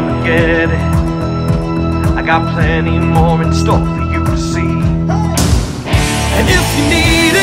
come and get it. I got plenty more in store for you to see. And if you need it,